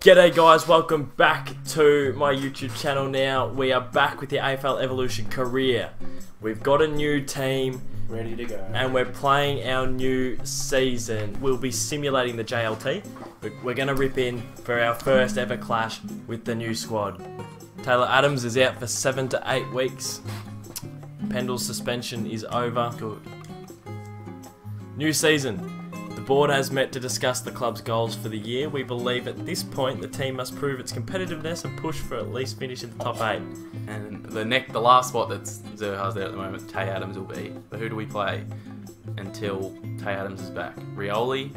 G'day guys, welcome back to my YouTube channel now. We are back with the AFL Evolution career. We've got a new team Ready to go. and we're playing our new season. We'll be simulating the JLT. We- We're going to rip in for our first ever clash with the new squad. Taylor Adams is out for seven to eight weeks. Pendle's suspension is over. Good. New season. The board has met to discuss the club's goals for the year. We believe at this point the team must prove its competitiveness and push for at least finish in the top eight. And the neck, the last spot that's Zerha's there at the moment, Tay Adams will be. But who do we play until Tay Adams is back? Rioli,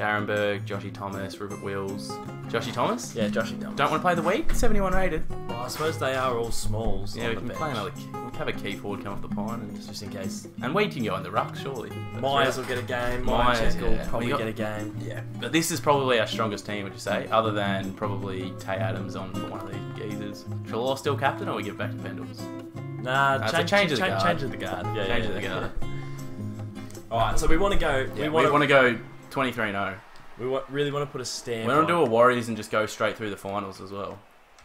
Sharonberg, Joshy Thomas, Rupert Wills. Joshy Thomas? Yeah, Joshy Thomas. Don't want to play the week? 71 rated. Well, I suppose they are all smalls. Yeah, we can bench. play another. We'll have a key forward come off the pine and just. in case. And we can go in the ruck, surely. Myers yeah. will get a game. Myers, will yeah. probably got- get a game. Yeah, but this is probably our strongest team, would you say? Other than probably Tay Adams on for one of these geezers. Treloar still captain, or we give back to Pendles? Nah, a change, change of the guard. change of the guard. Yeah, Change yeah, of the guard. All right, so we want to go. Yeah, we want to go 23 0. We really want to put a stamp. We're going to do a Warriors and just go straight through the finals as well.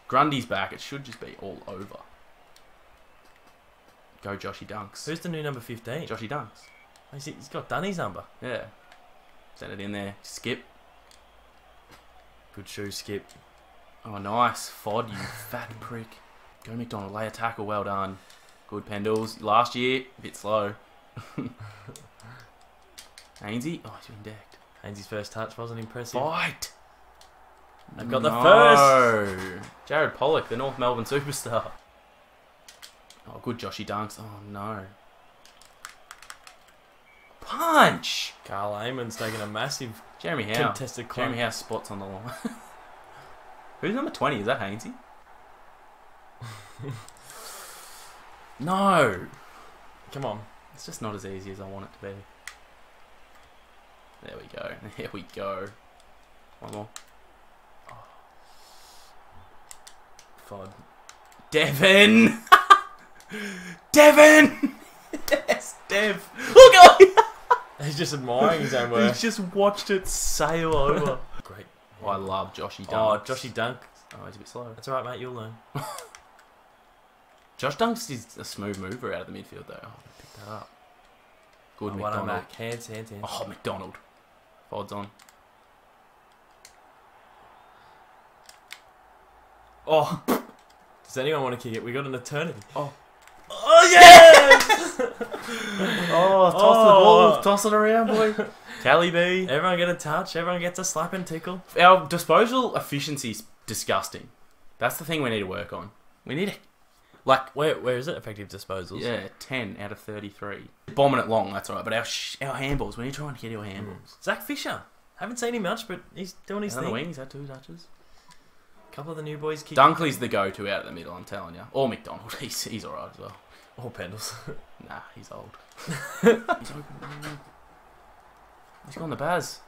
Grundy's back. It should just be all over. Go Joshy Dunks. Who's the new number fifteen? Joshy Dunks? Oh, he's, he's got Dunny's number. Yeah. Send it in there. Skip. Good shoe, Skip. Oh, nice. Fod, you fat prick. Go McDonald. Lay a tackle. Well done. Good Pendles. Last year, a bit slow. Hainsey. Oh, he's been decked. Hainsey's first touch wasn't impressive. Fight! They've got the no. Jared Polec, the North Melbourne superstar. Oh, good Joshy Dunks. Oh, no. Punch! Carl Eamon's taking a massive Jeremy Howe. contested. Jeremy Howe spots on the line. Who's number 20? Is that Hainsey? no! Come on. It's just not as easy as I want it to be. There we go. There we go. One more. Fod. Devon! Devon! yes, Dev. Look at He's just admiring his own work. He's just watched it sail over. Great. oh, I love Joshy Dunk. Oh. Joshy Dunk. Oh, he's a bit slow. That's alright, mate. You'll learn. Josh Dunks is a smooth mover out of the midfield, though. Oh, pick that up. Good Oh, McDonald. Mac. Hands, hands, hands. Oh, McDonald. Fod's on. Oh. Does anyone want to kick it? We got an eternity. Oh. Oh yes! Oh, toss Oh. the ball, oh. toss it around, boy. Cali B. Everyone get a touch. Everyone gets a slap and tickle. Our disposal efficiency is disgusting. That's the thing we need to work on. We need it. Like, Where where is it? Effective disposals. yeah, 10 out of 33. Bombing it long, that's alright. But our sh- our handballs, we need to try and get our hmm. handballs. Zach Fisher. Haven't seen him much, but he's doing his On the thing. wings, had two touches. A couple of the new boys kick. Dunkley's the go-to out of the middle, I'm telling you. Or McDonald, he's, he's alright as well. Or Pendles. Nah, he's old. he's open. He's gone the Baz.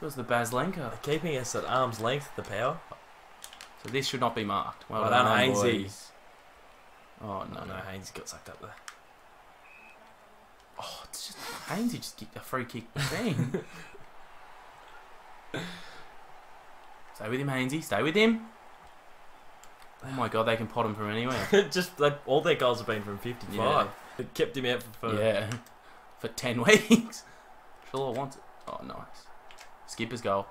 Goes the Baz Lenka. Keeping us at arm's length, the power. So this should not be marked. Well, Well done, boys. Oh no, No, Haynes got sucked up there. Oh, it's just Hainsey just kicked a free kick machine. Stay with him, Hainsey. Stay with him. Oh my god, they can pot him from anywhere. Just like all their goals have been from 55. Yeah. It kept him out for. for yeah, for ten weeks. Treloar wants it. Oh, nice. Skipper's goal.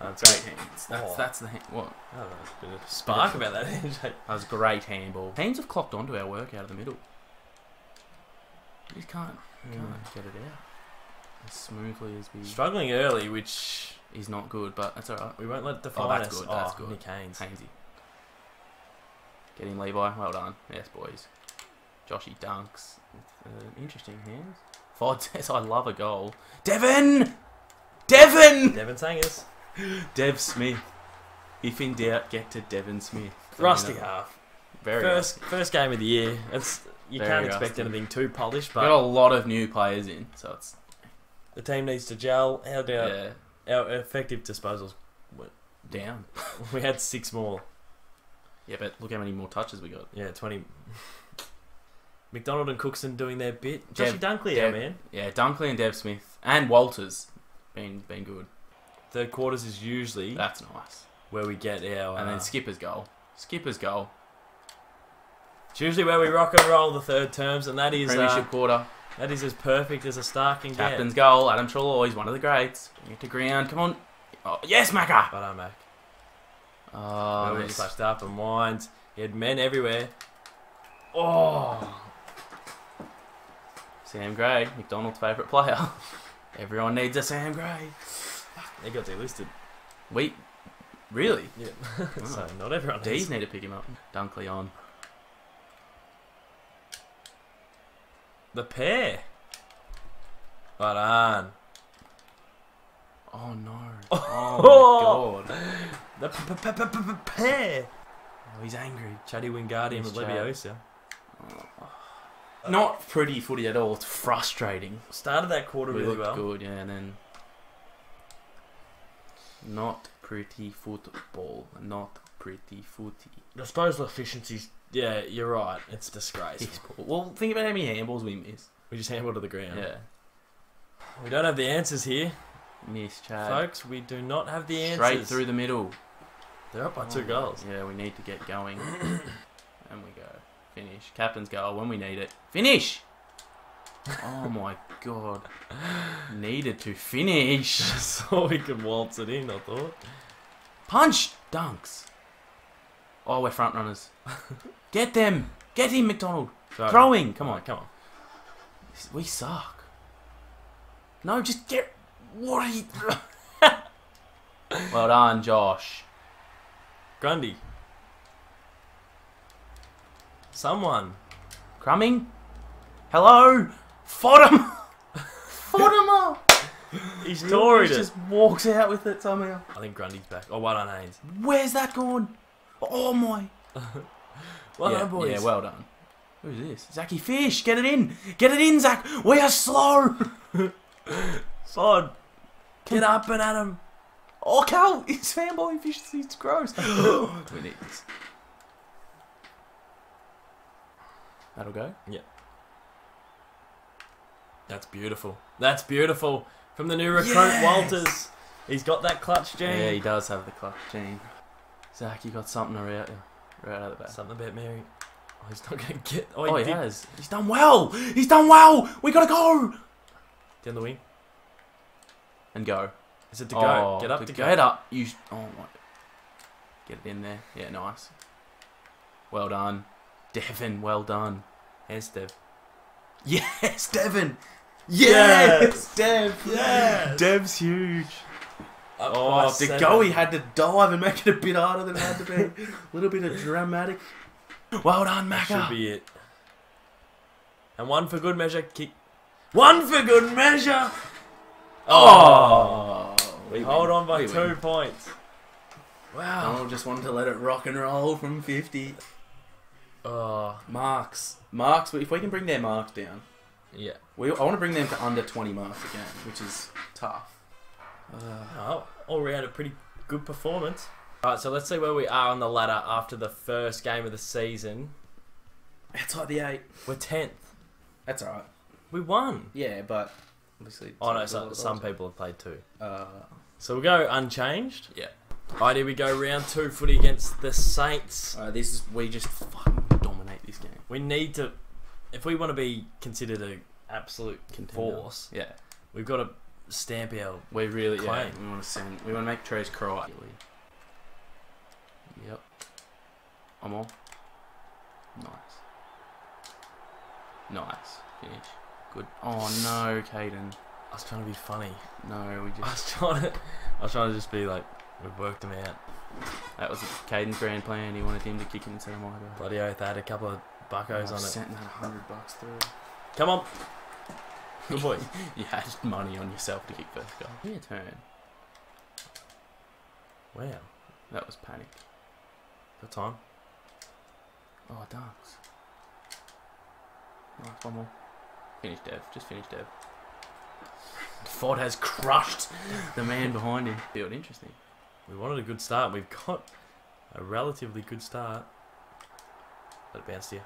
That's Great hands. That's Oh. that's the hand. What? I don't know, a bit of spark about that handshake. That was great handball. Teams have clocked onto our work out of the middle. We just can't can't get it out as smoothly as we. Struggling early, which He's not good, but that's alright. we won't let define Oh, that's us. good, that's oh, good. Nick Haynes. Hainsey. Get him, Levi. Well done. Yes, boys. Joshy dunks. Uh, interesting hands. Fod says, I love a goal. Devon! Devon! Devon Sangers. Dev Smith. If in doubt, get to Devon Smith. Rusty know, half. Very First first game of the year. It's you Very can't expect rusty. anything too polished, We've got a lot of new players in, so it's the team needs to gel. How do our, yeah, our effective disposals? down. We had six more. Yeah, but look how many more touches we got. Yeah, twenty. McDonald and Cookson doing their bit. Joshy Dunkley, Dev- yeah, man. Yeah, Dunkley and Dev Smith and Walters been been good. Third quarters is usually That's nice. where we get our. And uh, then Skipper's goal. Skipper's goal. It's usually where we rock and roll the third terms, and that is uh, Premiership quarter. that is as perfect as a start can Captain's get. goal. Adam Treloar. He's one of the greats. Bring it to ground. Come on. Oh, yes, Macca. But I'm back. Oh, Where we miss. slashed up and winds. He had men everywhere. Oh, Sam Gray, McDonald's favourite player. Everyone needs a Sam Gray. He got delisted. We really? Yeah. Oh. so not everyone. D's Is. need to pick him up. Dunkley on. The pair. But on. Oh no. Oh. Oh my oh. god. The p- p- p- pair. Oh, he's angry. Chatty Wingardium and. Leviosa. Not pretty footy at all. It's frustrating. Started that quarter We really looked well. good, yeah, and then not pretty football. Not pretty footy. I suppose the efficiency's. Yeah, you're right. It's disgraceful. Well, think about how many handballs we miss. We just handball to the ground. Yeah. We don't have the answers here, Miss Chad. folks. We do not have the answers. Straight through the middle. They're up by two Oh, goals. Yeah, we need to get going. and we go. Finish. Captain's goal oh, when we need it. Finish! oh my god. Needed to finish. so we could waltz it in. I thought. Punch! Dunks. Oh, we're front runners. Get them! Get him, McDonald! Sorry. Throwing! Come on, come on. We suck. No, just get. What are you. well done, Josh. Grundy. Someone. Crumbing? Hello? Fodham! Fodham! He's He Toried it. just walks out with it somehow. I think Grundy's back. Oh, well done, Haynes. Where's that gone? Oh my. Well yeah, done, boys. Yeah, well done. Who's this? Zachy Fish, get it in. Get it in, Zach. We are slow. Sod. Get up and at him. Oh, Cal, his fanboy efficiency is gross. we need this. That'll go. That's beautiful. That's beautiful. From the new recruit, Yes! Walters. He's got that clutch gene. Yeah, he does have the clutch gene. Zach, you got something around right out of the back. Something about Mary. Oh, he's not going to get. Oh, Oh, he, he did. has. He's done well. He's done well. We gotta go Down the wing. and go. Is it to go? Oh, get up to, go. Get up. You. Oh my. Get it in there. Yeah, nice. Well done, Devon. Well done. Hands, Steph. Yes, Devon. Yes! Dev. Yes! Dev's huge. Up Oh, by the seven. go he had to dive and make it a bit harder than it had to be. a little bit of dramatic. Well done, That should Macca. be it. And one for good measure. Kick. One for good measure. Oh, oh. We hold on by We two win. points. Wow. Donald just wanted to let it rock and roll from 50. Oh, Marks. Marks, if we can bring their marks down, yeah. We, I want to bring them to under 20 marks again, which is tough. Uh, Oh, all round a pretty good performance. All right, so let's see where we are on the ladder after the first game of the season. outside the eight. We're tenth. That's alright. We won. Yeah, but obviously. Oh no, so, some people have played two. Uh, So we'll go unchanged. Yeah. Alright, here we go. Round two footy against the Saints. uh, this is we just fucking dominate this game. We need to, if we want to be considered a absolute Contender. force, Yeah, we've got to stamp our. we really yeah. We want to send. We want to make Trace cry. Yep. I'm all. Nice. Nice finish. Good. Oh no, Caden. I was trying to be funny. No, we just. I was trying to, I was trying to just be like, we've worked them out. That was Caden's grand plan. He wanted him to kick it instead of my. Bloody oath, I had a couple of buckos on it. Sent that hundred bucks through. Come on. Good boy. You had money on yourself to kick first goal. Your turn. Wow. That was panic. Good time. Oh, dunks. Nice, one more. Finish Dev. Just finish Dev. Ford has crushed the man behind him. Feel interesting. We wanted a good start. We've got a relatively good start. Let it bounce you.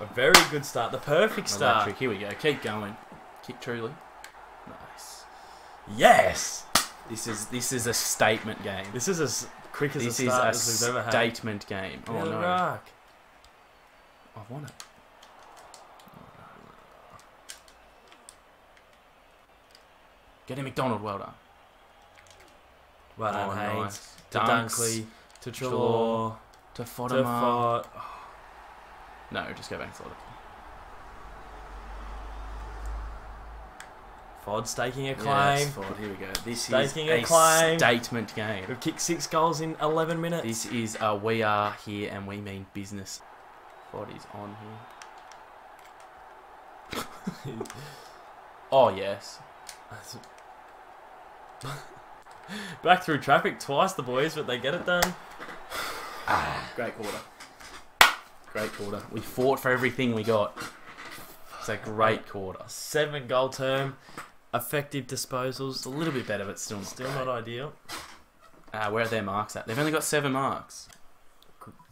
A very good start. The perfect start. Electric. Here we go. Keep going. Kick truly. Nice. Yes. This is this is a statement game. This is as quick as This a is start a as we've ever had. statement game. Oh no! rock. I want it. Get him McDonald. Well done. Well done, Oh, Haynes. nice. To Dunks. Dunkley. To Treloar. To To Fodema. Fod. No, just go back to the Fod's taking a claim. Yes, Ford, here we go. This Staking is a a claim. statement game. We've kicked six goals in 11 minutes. This is a we are here and we mean business. Ford is on here. Oh yes. Back through traffic twice, the boys, but they get it done. Ah. Great quarter. Great quarter. We fought for everything we got. It's a great quarter. Seven goal term. Effective disposals. a little bit better, but still not. Still great. not ideal. Uh, where are their marks at? They've only got seven marks.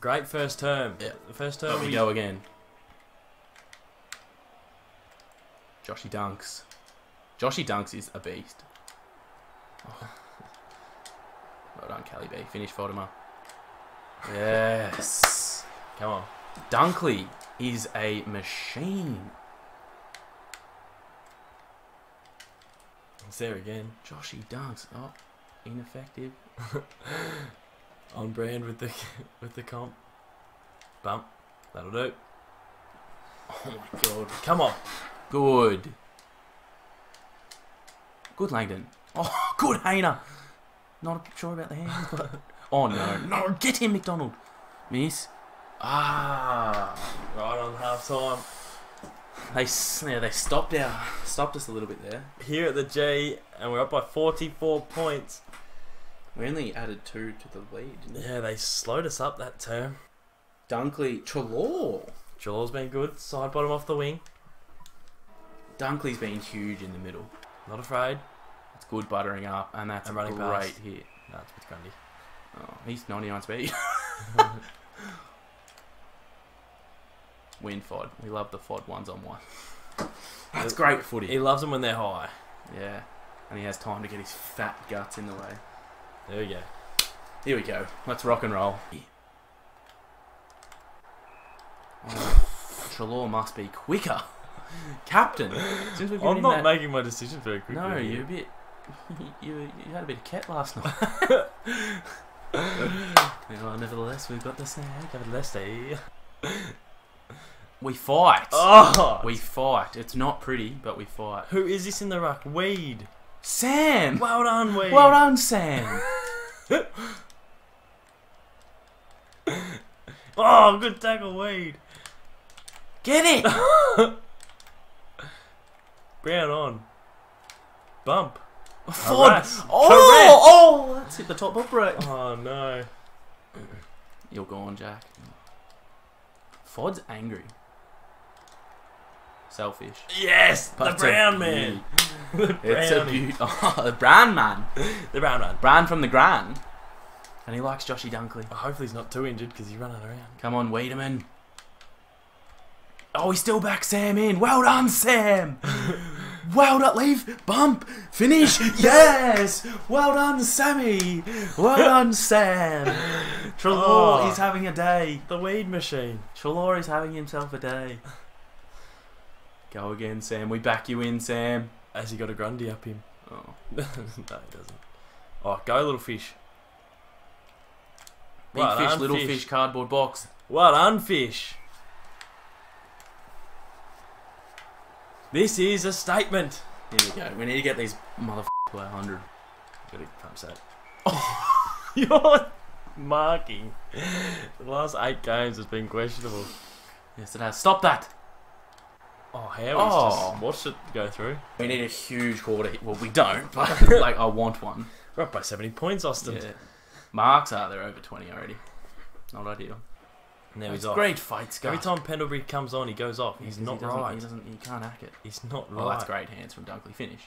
Great first term. Yeah. The first term we we go again. Joshy Dunks. Joshy Dunks is a beast. Oh. Well done, Kelly B. Finish Fodema. Yes. Come on. Dunkley is a machine. It's there again. Joshy Dunks. Oh, ineffective. On brand with the with the comp. Bump. That'll do. Oh my god. Come on. Good. Good Langdon. Oh, good Hayner. Not sure about the hands, but. Oh no. No, get him, McDonald. Miss. Ah. Right on half time. They, yeah, they stopped our, stopped us a little bit there. Here at the G, and we're up by 44 points. We only added two to the lead. Yeah, they slowed us up that term. Dunkley. Treloar. Jaw's been good. Side bottom off the wing. Dunkley's been huge in the middle. Not afraid. It's good buttering up, and that's And running great past. hit. No, it's with Grundy. Oh, he's 99 speed. Win FOD. We love the FOD ones on one. That's great footy. He loves them when they're high. Yeah. And he has time to get his fat guts in the way. There we go. Here we go. Let's rock and roll. Oh, Treloar must be quicker. Captain. Since we've I'm not that... making my decision very quickly. No, here. you're a bit... You, you had a bit of cat last night. well, nevertheless, we've got the snag. Nevertheless, eh? We fight. Oh! We fight. It's not pretty, but we fight. Who is this in the ruck? Weed. Sam. Well done, Weed. Well done, Sam. Oh, good tackle, Weed. Get it. Brown on. Bump. Ford. Harass. Oh, Correct. oh, that's hit the top upright. Oh no. You're gone, Jack. Fod's angry. Selfish. Yes, But the brown man. the It's a beaut. Oh, the Bran man. The brown man. Bran from the Gran. And he likes Joshy Dunkley. Oh, hopefully he's not too injured because he's running around. Come on, Weideman. Oh, he's still back Sam in. Well done, Sam. well done, leave, bump, finish. Yes. Well done, Sammy. Well done, Sam. Treloar Oh. is having a day. The weed machine. Treloar is having himself a day. Go again, Sam. We back you in, Sam. Has he got a Grundy up him? Oh. no, he doesn't. Oh, go little fish. Big Well fish, little fish. fish, cardboard box. Well done, fish. This is a statement. Here we go. We need to get these motherfuckers to 100. Got to pump set. Your marking. The last eight games has been questionable. Yes, it has. Stop that. Oh, Howie's Oh. just watched it go through. We need a huge quarter. Well, we don't, but like I want one. We're up by 70 points, Austin. Yeah. Marks are they're over 20 already. Not ideal. Now he's off. great fights, guys. Every time Pendlebury comes on, he goes off. He's He not doesn't- right. He doesn't. He can't hack it. He's not right. Oh, that's great hands from Dunkley. Finish.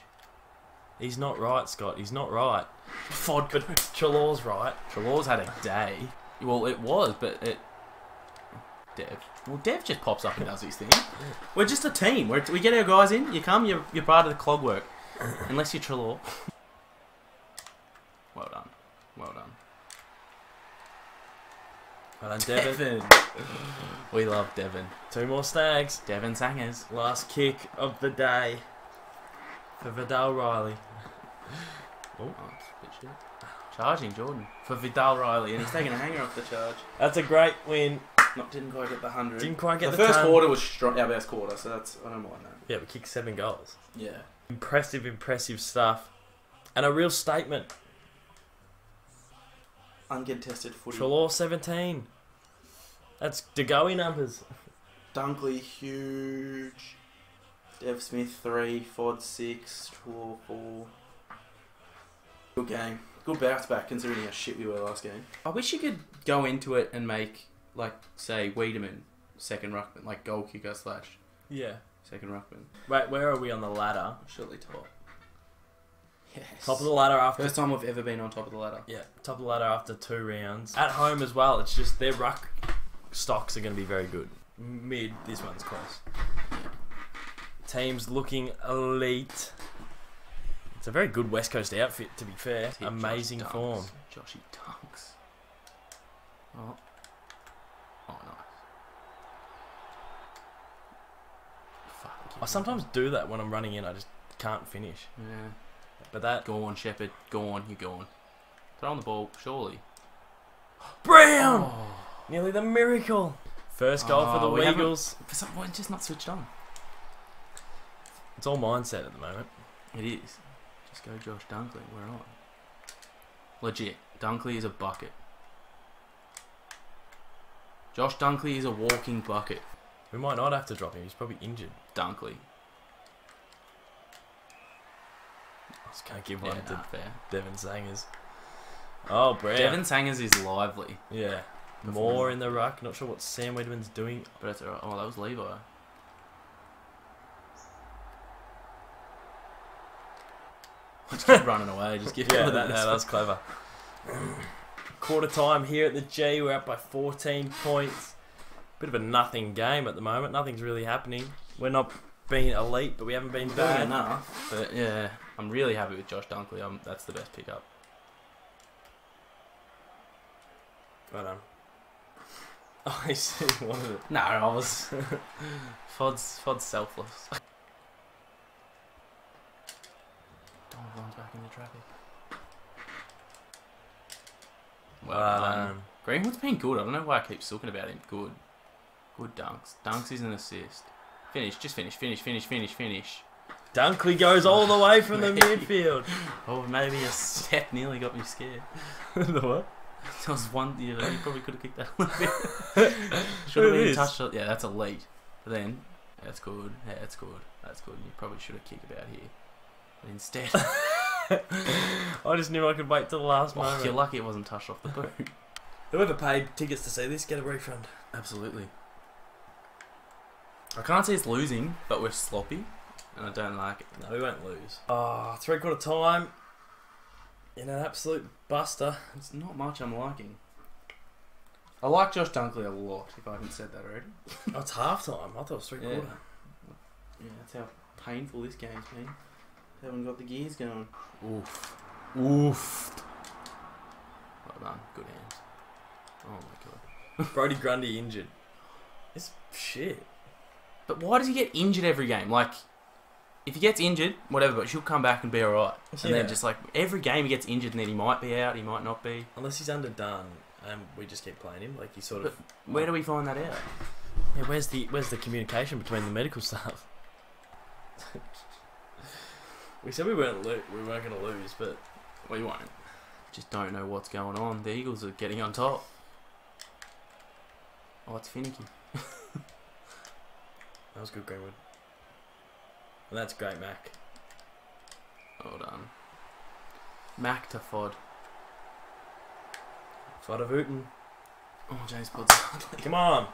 He's not right, Scott. He's not right. Fod, But Treloar's right. Treloar's had a day. Well, it was, but it. Dev. Well, Dev just pops up and does his thing. We're just a team. We're, we get our guys in. You come. You're, you're part of the clog work. Unless you're Treloar. Well done. Well done, Well Devon. Devon. we love Devon. Two more snags. Devon Sangers. Last kick of the day for Vidal Riley. Oh, oh, that's a bit shit. Charging Jordan for Vidal Riley, and he's taking a hanger off the charge. That's a great win. Not didn't quite get the hundred. Didn't quite get the, the, first ton. quarter was strong, our best quarter, so that's I don't mind that. Yeah, we kicked seven goals. Yeah. Impressive, impressive stuff. And a real statement. Uncontested footy. Treloar 17. That's Degoe numbers. Dunkley huge. Dev Smith three, Ford six, Treloar four. Good game. Good bounce back considering how shit we were last game. I wish you could go into it and make like say Weideman second ruckman, like goal kicker slash Yeah. second ruckman. Wait, where are we on the ladder? Surely top. Yes. Top of the ladder after. First time we've ever been on top of the ladder. Yeah, top of the ladder after two rounds. At home as well. It's just their ruck stocks are going to be very good. Mid, this one's close. Teams looking elite. It's a very good West Coast outfit, to be fair. Amazing Josh Dunks. form. Joshy Dunks. Oh, nice. Fuck. I sometimes do that when I'm running in. I just can't finish. Yeah. But that Go on, Shepherd. Go on. You're going. Throw on the ball, surely. Brown, Oh. nearly the miracle. First goal for Oh, the Eagles. For some point, just not switched on. It's all mindset at the moment. It is. Just go Josh Dunkley. We're on. Legit. Dunkley is a bucket. Josh Dunkley is a walking bucket. We might not have to drop him. He's probably injured. Dunkley. I just can't give Yeah, one to nah, fair. Devon Sangers. Oh, Brown. Devon Sangers is lively, Yeah. More in the ruck. Not sure what Sam Weideman's doing. but alright. Oh, that was Levi. Just keep running away. Just give Yeah, that, the no, that's clever. Quarter time here at the G. We're up by 14 points. Bit of a nothing game at the moment. Nothing's really happening. We're not being elite, but we haven't been bad. enough. But yeah, I'm really happy with Josh Dunkley. Um, that's the best pickup. Well done. Oh, I see. One of it. No, I was. Fod's Fod's selfless. Runs back into traffic. Well done. Greenwood's been good. I don't know why I keep talking about him. Good. Good dunks. Dunks is an assist. Finish, just finish, finish, finish, finish, finish. Dunkley goes all the way from the midfield. Oh, maybe a step nearly got me scared. the what? There was one, you know, you probably could have kicked that a little bit. should have been is. touched. Yeah, that's a lead. But then, yeah, that's good. Yeah, that's good. That's good. You probably should have kicked about here. But instead, I just knew I could wait till the last oh, moment. you're lucky it wasn't touched off the boot. Whoever paid tickets to see this, get a refund. Absolutely. I can't say it's losing, but we're sloppy, and I don't like it. No, we won't lose. Ah, Oh, three quarter time. In an absolute buster. It's not much I'm liking. I like Josh Dunkley a lot, if I haven't said that already. Oh, it's half time. I thought it was three Yeah. quarter. Yeah, that's how painful this game's been. Haven't got the gears going. Oof. Oof. Well done. Good hands. Oh my god. Brodie Grundy injured. It's shit. But why does he get injured every game? Like, if he gets injured, whatever, but she'll come back and be alright. And Yeah. then just like every game he gets injured, and then he might be out, he might not be. Unless he's underdone and we just keep playing him, like he sort of. Where do we find that out? Yeah, where's the where's the communication between the medical staff? we said we weren't lo- we weren't going to lose, but We won't. Just don't know what's going on. The Eagles are getting on top. Oh, it's finicky. that was good, Greenwood. And that's great, Mac. Hold on. Mac to Fod. Fodder Wooten. Oh, James Pod's Come on.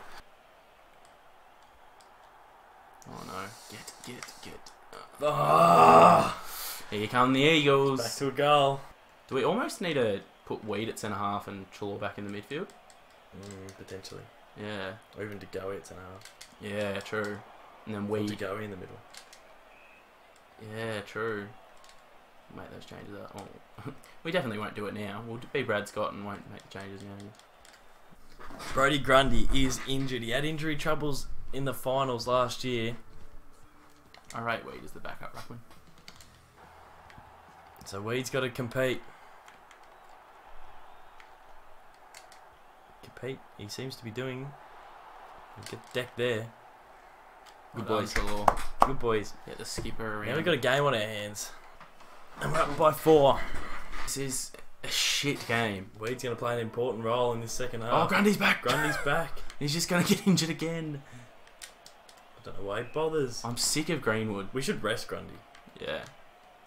Oh no. Get, get, get. Ah, Here come the Eagles. back to a goal. Do we almost need to put Weed at centre half and Chulor back in the midfield? Mm, potentially. Yeah. Or even to go it's an hour. Yeah, true. And then we to go in the middle. Yeah, true. make those changes. Up. Oh, we definitely won't do it now. We'll be Brad Scott and won't make the changes. You know. Brodie Grundy is injured. He had injury troubles in the finals last year. All right, Weed is the backup ruckman. So Weed's got to compete. Compete. He seems to be doing. Get decked there. Good Well boys. done. Good boys. Get the skipper around. Now we've got a game on our hands. And we're up by four. This is a shit game. Weed's going to play an important role in this second oh, half. Oh, Grundy's back. Grundy's back. He's just gonna get injured again. I don't know why he bothers. I'm sick of Greenwood. We should rest Grundy. Yeah,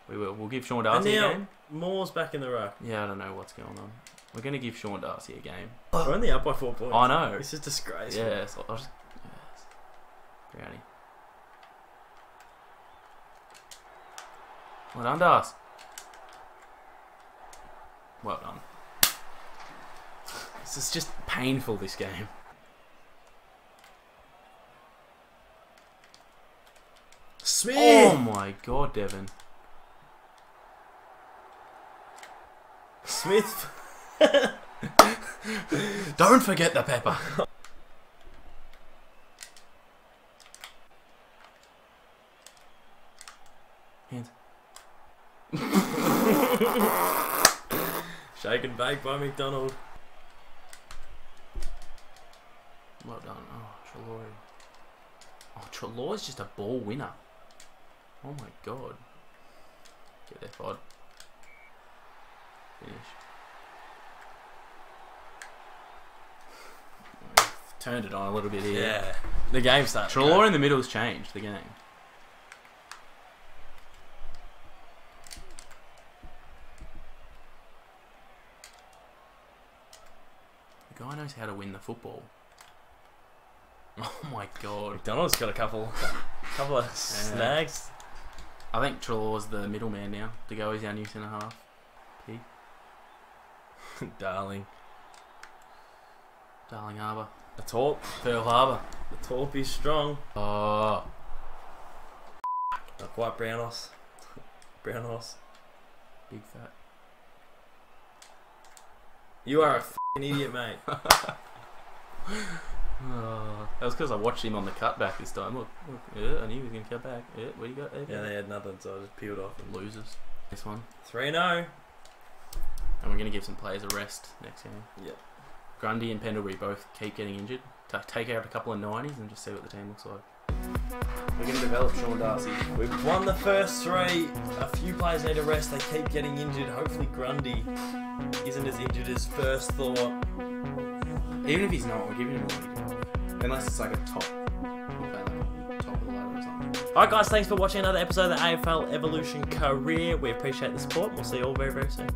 we will. We'll give Sean And Darcy a now, game. Moore's back in the ruck. Yeah, I don't know what's going on. We're gonna give Sean Darcy a game. We're only up by four points. I know. This is disgraceful. Yeah, so I'll just. Yes. Brownie. Well done, Darcy. Well done. This is just painful. This game. Smith! Oh my god, Devon. Smith! Don't forget the pepper. Hands. Shake and bake by McDonald. Well done. Oh, Treloar. Oh, Treloar's just a ball winner. Oh my god. Get that Pod. Finish. Turned it on a little bit here. Yeah. The game starts. Treloar in the middle's changed the game. The guy knows how to win the football. Oh my god. McDonald's got a couple, couple of snags. I think Treloar's the middleman now. To go, he's our new centre half. P. Darling. Darling Harbour. The Torp. Pearl Harbour. The Torp is strong. Oh. Not quite brown horse. brown horse. Big fat. You are a f***ing idiot, mate. Oh, that was because I watched him on the cutback this time. Look, look. Yeah, I knew he was going to cut back. Yeah, what do you got there? Yeah, they had nothing, so I just peeled off. And Losers. This one. 3 0. And we're going to give some players a rest next game. Yep. Grundy and Pendlebury both keep getting injured. Ta take out a couple of 90s and just see what the team looks like. We're going to develop Sean Darcy. We've won the first three. A few players need a rest. They keep getting injured. Hopefully, Grundy isn't as injured as first thought. Even if he's not, we're giving him a week. Unless it's like a top, top. Alright, guys, thanks for watching another episode of the AFL Evolution Career. We appreciate the support. We'll see you all very, very soon.